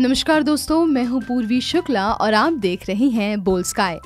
नमस्कार दोस्तों, मैं हूँ पूर्वी शुक्ला और आप देख रहे हैं बोल स्काई।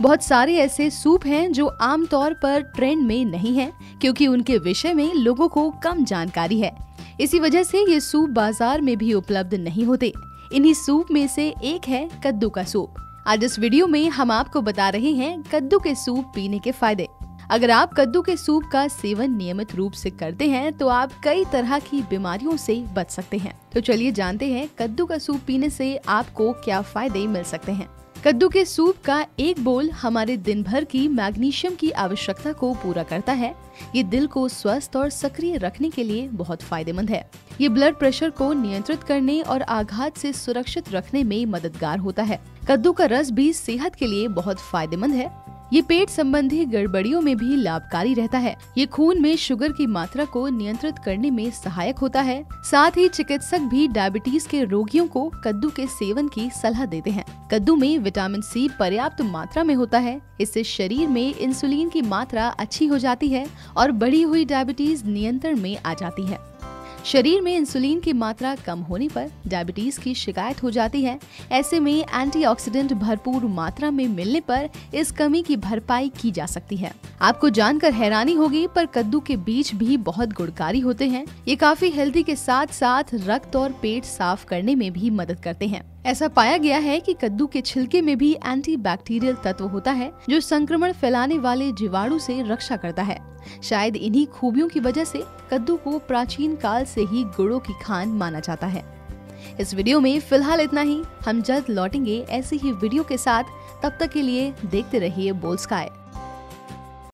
बहुत सारे ऐसे सूप हैं जो आमतौर पर ट्रेंड में नहीं हैं, क्योंकि उनके विषय में लोगों को कम जानकारी है। इसी वजह से ये सूप बाज़ार में भी उपलब्ध नहीं होते। इन्हीं सूप में से एक है कद्दू का सूप। आज इस वीडियो में हम आपको बता रहे हैं कद्दू के सूप पीने के फ़ायदे। अगर आप कद्दू के सूप का सेवन नियमित रूप से करते हैं तो आप कई तरह की बीमारियों से बच सकते हैं। तो चलिए जानते हैं, कद्दू का सूप पीने से आपको क्या फ़ायदे मिल सकते हैं। कद्दू के सूप का एक बोल हमारे दिन भर की मैग्नीशियम की आवश्यकता को पूरा करता है। ये दिल को स्वस्थ और सक्रिय रखने के लिए बहुत फ़ायदेमंद है। ये ब्लड प्रेशर को नियंत्रित करने और आघात से सुरक्षित रखने में मददगार होता है। कद्दू का रस भी सेहत के लिए बहुत फ़ायदेमंद है। ये पेट संबंधी गड़बड़ियों में भी लाभकारी रहता है। ये खून में शुगर की मात्रा को नियंत्रित करने में सहायक होता है। साथ ही चिकित्सक भी डायबिटीज़ के रोगियों को कद्दू के सेवन की सलाह देते हैं। कद्दू में विटामिन सी पर्याप्त मात्रा में होता है। इससे शरीर में इंसुलिन की मात्रा अच्छी हो जाती है और बढ़ी हुई डायबिटीज़ नियंत्रण में आ जाती है। शरीर में इंसुलिन की मात्रा कम होने पर डायबिटीज़ की शिकायत हो जाती है। ऐसे में एंटीऑक्सीडेंट भरपूर मात्रा में मिलने पर इस कमी की भरपाई की जा सकती है। आपको जानकर हैरानी होगी, पर कद्दू के बीज भी बहुत गुणकारी होते हैं। ये काफ़ी हेल्दी के साथ साथ रक्त और पेट साफ़ करने में भी मदद करते हैं। ऐसा पाया गया है कि कद्दू के छिलके में भी एंटी बैक्टीरियल तत्व होता है, जो संक्रमण फैलाने वाले जीवाणु से रक्षा करता है। शायद इन्हीं खूबियों की वजह से कद्दू को प्राचीन काल से ही गुड़ों की खान माना जाता है। इस वीडियो में फ़िलहाल इतना ही। हम जल्द लौटेंगे ऐसी ही वीडियो के साथ। तब तक के लिए देखते रहिए बोल स्काई।